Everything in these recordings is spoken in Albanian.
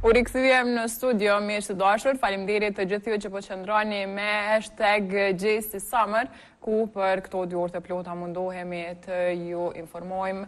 U rikthyem në studio, miq të dashur, faleminderit të gjithë ju që po qëndroni me hashtag Gjesti Summer, ku për këto dy orë të plota mundohemi të ju informojmë,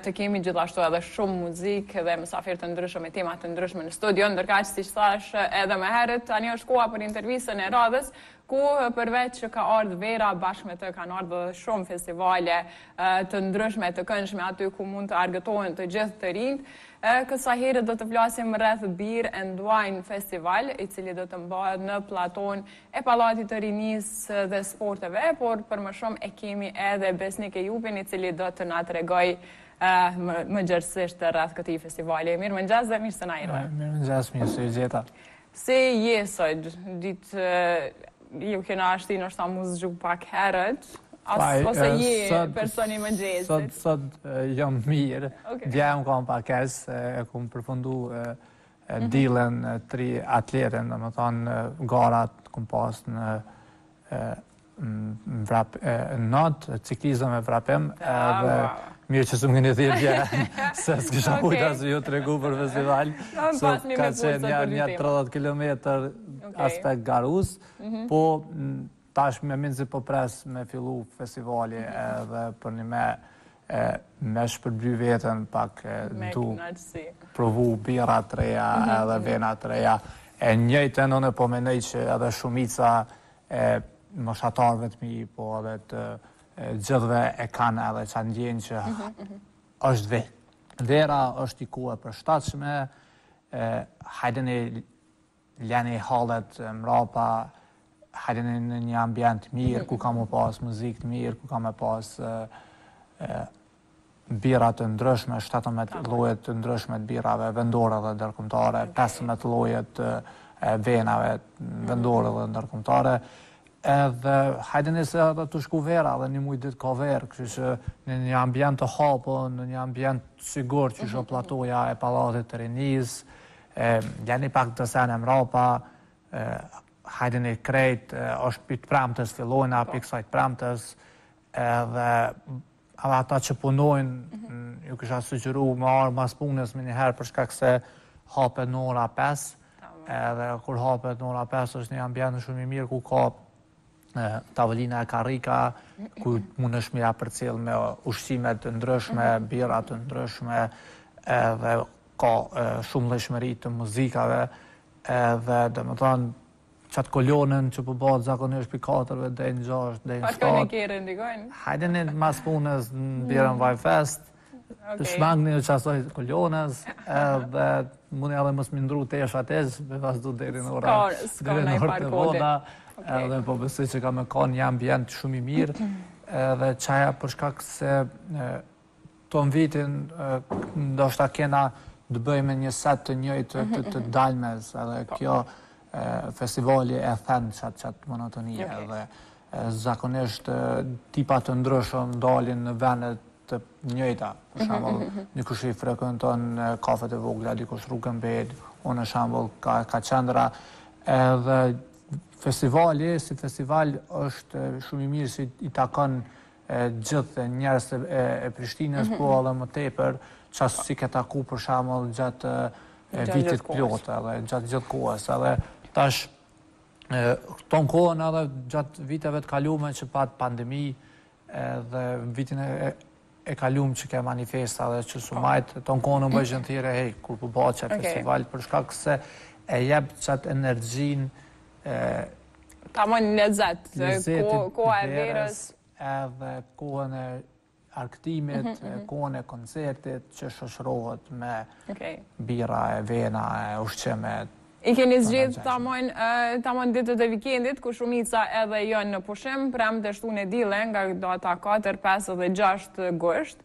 të kemi gjithashtu edhe shumë muzikë dhe mysafirë të ndryshëm e tema të ndryshme në studio, ndërkaq siç thashë edhe më herët, tani është koha për intervistën e radhës, ku përveç që ka ardh vera bashkë me të kanë ardh shumë festivale të ndryshme, të këndshme aty ku mund të argëtohen të gjithë të rinjtë. Kësaj herë do të flasim rreth Beer and Wine Festival, i cili do të mbahet në platon e Pallatit të Rinisë dhe Sporteve, por për më shumë e kemi edhe Besnik Ejupin i cili do të na tregojë më gjerësisht rreth këtij festivali. Mirëmëngjes dhe mirë se na erdhe. Mirëmëngjes, mirë se ju gjeta. Si je sot? Ditë ju kena qashtu ndoshta mu zgju pak herët. Ose je person i mëngjesit. Sot sot jam mirë. Okay. Dje jam kanë pak keq, e kam përfundu dilen, mm -hmm. triatlonin, domethënë garat kam pas në Not, çiklizëm e vrapim edhe mirë që s'po ndjeni dhimbje se s'kisha mujtë as me ju tregu për festival se ka qenë një një tridhjetë kilometër aspekt garues, po tash mezi po pres me fillu festivali edhe për një me E me shpërbly veten pak edhe me provu birra të reja edhe vena të reja. E njëjtën unë po mendoj që edhe shumica e moshatarëve të mi, po edhe të gjithëve e kanë edhe qat ndjenjë që është verë. Vera është dikur e përshtatshme, hajdeni Leni hallet mrapa, hajdeni në një ambient të mirë, ku ka me pas muzikë të mirë, ku ka me pas birra të ndryshme, 17 lloje të ndryshme të birrave vendore dhe ndërkombëtare, 15 lloje të venave vendore dhe ndërkombëtare. Edhe hajdeni se edhe të shku vera, edhe një muaj ditë ka verë, kështu që në një ambient të hapur, në një ambient të sigurt, që është platoja e Pallatit të Rinisë, Leni pak do sene mrapa, hajdeni krejt, është prej të premtes, fillojnë pi kësaj të premtes, edhe ata që punojnë, mhm. ju kisha sugjeru me ardh mas punës menjëherë për shkak se hapet në ora 5, edhe kur hapet në ora 5 është një ambient shumë i mirë ku ka tavolina e karriga, ku mundesh me e përcjell me ushqime të ndryshme, mhm. birra të ndryshme, edhe ka shumë llojshmëri të muzikave, edhe domethënë, qatë kolonën që po bahet zakonisht pi 4-ve, deri në 6, deri në 7. Patë ka një kjerë, ndikojnë? Hajdeni mas punës në Beer and mhm. Wine Fest, Të shmangë një qasoj kolone, edhe munen edhe mos me ndërru të esha të esë, me vazhdu deri në ora, deri në orët e vona, edhe po besoj që ka me kan një ambient shumë i mirë, edhe qaja për shkak se këtë vitin, ndoshta kena të bëjmë me një set të njëjtë të dalmes, edhe po. kjo, festivali e then qatë qatë monotoni okay. dhe zakonisht tipa të ndryshëm dalin në vene të njëjta. Për mhm, shembull, mhm, mhm. dikush i frekuenton kafet e vogla, dikush rrugën B, unë shembull ka, ka qendra. Edhe festivali, si festival, është shumë i mirë se i takon gjithë njerëz e Prishtinës, mhm. po edhe më tepër, qasi si ke taku për shembull gjatë vitit plotë, edhe gjatë gjithë kohës, edhe tash ton kohën edhe gjatë viteve të kalume që pat pandemi, edhe vitin e kalum që ke Manifesta dhe që s'u po. majt, ton kohën na bojshin thirrje, hej, kur po bohet festival, për shkak se e jep qatë energji Tamon në lezet, koha e verës. Edhe kohën e argëtimit, mhm, mhm. kohën e koncertit, që shoqërohet me birra e vena e ushqime. I keni zgjedh tamon ditët e vikendit, ku shumica edhe jon në pushim, premte, shtunë e dille nga data 4, 5 dhe 6 gusht.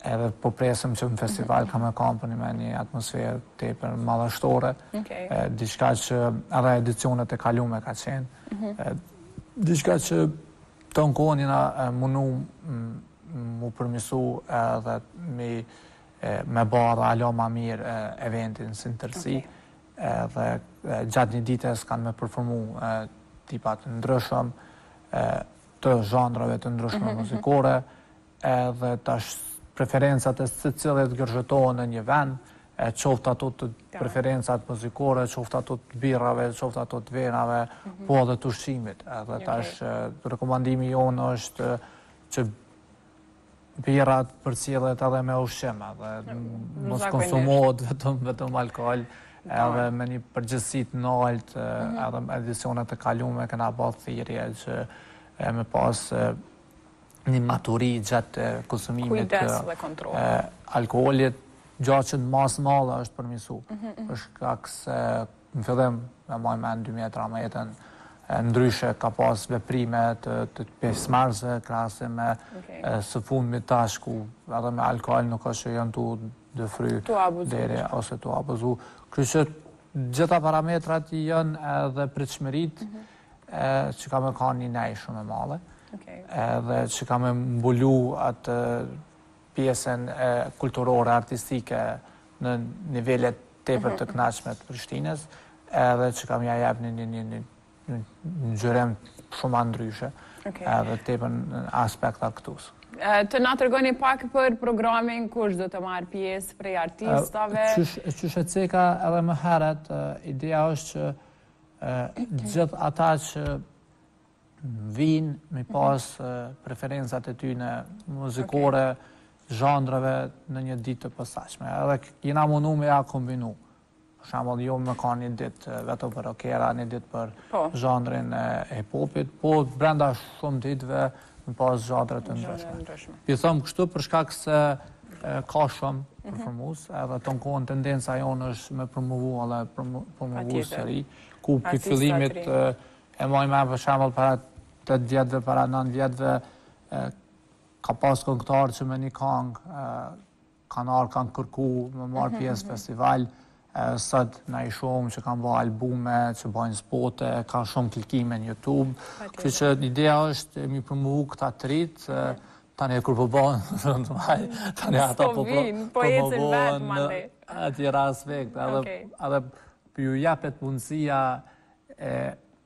Edhe po presim që në festival ka me kan pani me një atmosferë tepër madhështore, diçka që edhe edicionet e kalume ka qenë, mhm. diçka që ton kohën jena munu m'u përmirsu edhe me, me ba dhe hala ma mirë eventin si në tërsi, edhe gjatë një ditës kanë me përformu tipa të ndryshëm, të zhanreve të ndryshme mhm, mhm, muzikore, Edhe tash preferencat e secilit gërshetohen në një vend, e qoftë ato të preferencat muzikore, qoftë ato të birrave, qoftë ato të venave, mhm. po edhe të ushqimit. Edhe tash rekomandimi jonë është që birrat përcillen edhe me ushqim, edhe mos konsumohet vetëm, vetëm alkohol, edhe me një përgjegjësi të naltë, mhm. edhe në edicionet e kalume, kena ba thirrje që me pas një maturi gjatë konsumimit të alkoholit, gjë që në masë të madhe është përmirsu. Mhm, mhm. për shkak se në fillim, me 2013, ndryshe ka pas veprime të të pjesëmarrësve, krahasim me së fundmi tash ku edhe me alkohol nuk është që janë tu dëfry edhe ose tu abuzu. Kur të gjitha parametrat janë edhe pritshmëritë, mhm. që ka me kan një nejë shumë e madhe, edhe që ka me mbulu atë pjesën kulturore, artistike në nivelet tepër të knaqshme të Prishtinës, edhe që ka me ja jep një një një një një sharm shumë ma ndryshe, edhe tepër në aspekte të ksaj. Të na tregoni pak për programin, kush do të marrë pjesë prej artistave? Qysh e ceka edhe më herët, ideja është që Gjithë ata që vijnë me i pas preferencat e tyne muzikore, zhanreve në një ditë të posaçme. Edhe jena mundu me ja kombinu. Për shembull, jo me kan një ditë vetëm për rokera, një ditë për po. zhanrin e hip-hopit, po brenda shumë ditëve me pas zhanra të ndryshme. Pi thom kështu për shkak se ka shumë mhm. performues, edhe tanë kohën tendenca jonë është me promovu, edhe promovu sëri, ku prej fillimit e maj men për shembull para 8 vjetëve, para 9 vjetëve, ka pas këngëtarë që me një kangë, Kanë ardhë, kanë kërku, me marrë pjesë n'festival, sot na i shohim që kanë bo albume, që bojnë spote, kanë shumë klikime në Youtube. Kështu që ideja është me i promovu këta të ritë, tani e kur po bojnë, tani ata po bojnë, po ecin vetë, ma në atë aspekt, edhe po ju japet mundësia,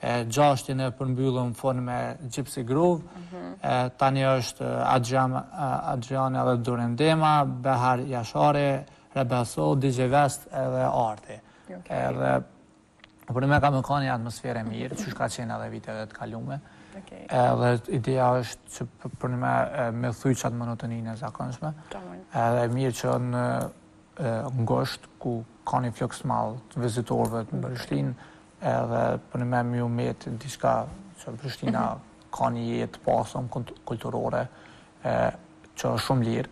e gjashtën e përmbyllim n'fund me Gypsy Groove, tani është Adrian, Adrian edhe Durim Dema, Behar Jashari, Rebel Soul, DJ Vest edhe Arti. Okay. Edhe, për me ka me kan një atmosferë e mirë, qysh ka qenë edhe viteve të kalume. Okay. Edhe ideja është që për me me thy qatë monotoninë e zakonshme. Edhe mirë që në gusht, ku ka një fluks i madh të vizitorëve n'Prishtinë, Edhe për me me ju met diçka që Prishtina ka një jetë të pasur kulturore e që është shumë lirë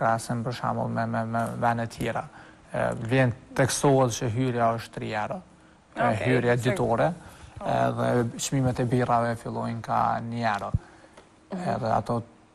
n'krahasim për shembull me me me vende tjera. E, vlen të theksohet që hyrja është 3 euro. Okay, e, hyrja ditore. Edhe çmimet e birrave fillojnë ka 1 euro. Mhm. Edhe ato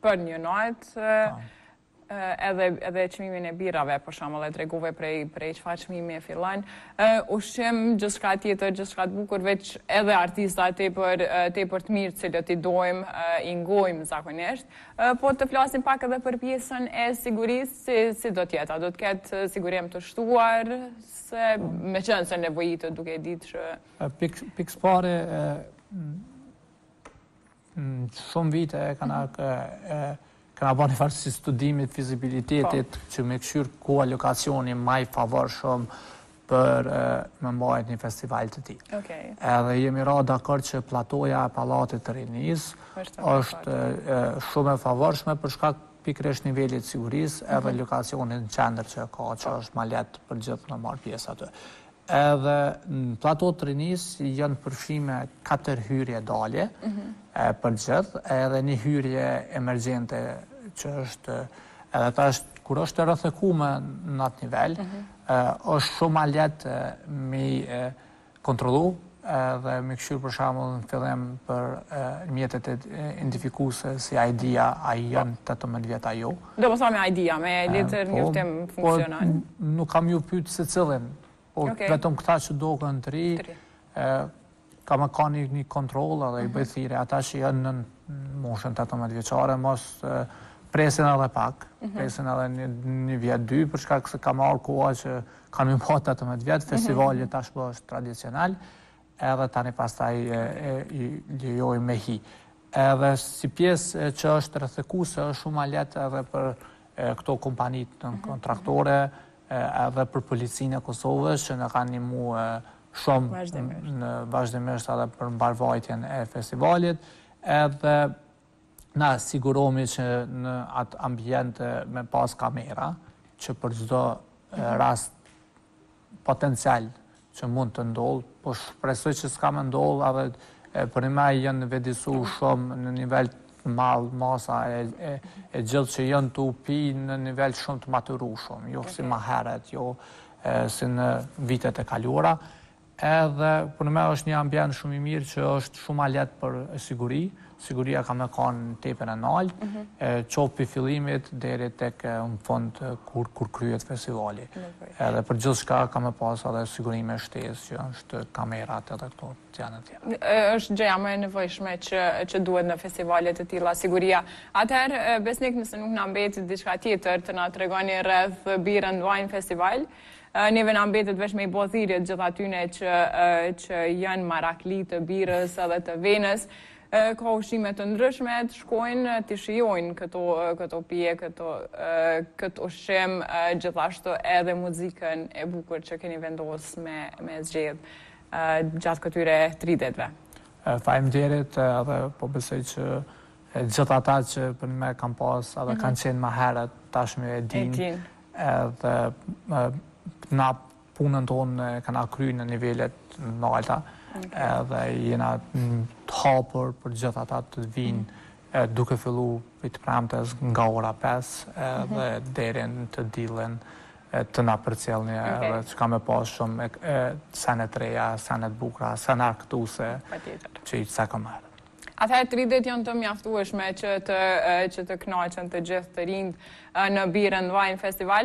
për një natë, edhe, edhe çmimin e birrave, për shembull, e tregove prej, prej çfarë çmimi fillon, ushqim, gjithçka tjetër, gjithçka të bukur, veç edhe artista tepër, tepër të mirë, cilët i dojmë, i ngojmë zakonisht, po të flasim pak edhe për pjesën e sigurisë, si, si do të jetë, do të ketë sigurim të shtuar, se meqenëse nevojitet duke ditë që... Pik, pikë së pari, Mm, shumë vite e kena ba një farë si studimit fizibilitetit po. që me kqyrë ku a lokacioni ma i favorshëm për me mbajt një festival të tillë. Edhe jemi ra dakord që platoja e Pallatit të Rinisë është shumë e favorshme për shkak pikërisht nivelit t'sigurisë edhe mhm. lokacionin n'qendër që ka që po. është ma lehtë për gjithë me marrë pjesë aty. Edhe në plato të rinisë janë përfshime katër hyrje dalje për gjithë, edhe një hyrje emergjente që është, edhe tash, kur është e rrethekume në atë nivel, është shumë ma lehtë me kontrollu dhe me kqyrë për shembull në fillim për mjetet identifikuese si ID-a, a i kanë 18 vjet a jo. Domethënë me ID-a, me letër po, njoftim po, funksionon. Po, nuk ka me ju pytë secilin, po vetëm këta që duken të ri, ka me kanë një, një kontroll edhe i mhm. bëj thirrje, ata që janë nën moshën 18 vjeçare, mund të presin edhe pak, mhm. presin edhe një, një vjet dy, për shkak se ka ardhë koha që Kanë me i mba 18 vjet, festivali tashmë është tradicional, edhe tani pastaj i lejoj me hi. Edhe si pjesë që është rretheku se është shumë ma lehtë edhe për këto kompanitë nënkontraktore, edhe për policinë e Kosovës, që na kanë nihmu shumë në vazhdimisht edhe për mbarëvajtjen e festivalit, edhe na sigurohemi që në atë ambient me pas kamera, që për çdo rast potencial që mund të ndodhë, po shpresoj që s'ka me ndodhë, edhe përnime janë vetëdijesu shumë në nivel të madh, masa e gjithë që janë tu pi në nivel shumë të maturueshëm, jo si ma herët, jo si në vitet e kaluara, Edhe përnime është një ambient shumë i mirë që është shumë ma lehtë për siguri. Siguria ka me kanë tepër e naltë, mhm. që prej fillimit deri tek në fund kur kryet festivali. Edhe për gjithçka ka me pasë edhe sigurime shtesë që është kamerat edhe këto të tjera. është gjëja më e nevojshme që duhet në festivale të tilla siguria. Atëherë, Besnik nëse nuk na mbetet diçka tjetër të nga të regoni rrëth birën në festival, Neve na mbetet veç me i bo thirrje të gjithë atyne që që janë marakli të birrës edhe të venës. Ë, ka ushqime të ndryshme, të shkojnë, t'i shijojnë këto këto pije, këto ë, këtë ushqim, ë, gjithashtu edhe muzikën e bukur që keni vendosë me me zgjedh ë, gjatë këtyre tri ditëve. Faleminderit, edhe po besoj që gjithë ata që përnime kanë pasë edhe kanë qenë më herët, tashmë e dinë. E dinë. Edhe na punën tonë kena kry në nivele t'nalta, edhe jena të hapur për gjithë ata të vijnë duke fillu prej të premtes nga ora 5 edhe deri n' të dielën të na përcjellin edhe që ka me pas shumë sene t'reja, sene t'bukra, senet arktuse që i të se këmërë. Atëherë 3 ditë janë të mjaftueshme që të kënaqen të gjithë të rinjtë në Beer and Wine Festival.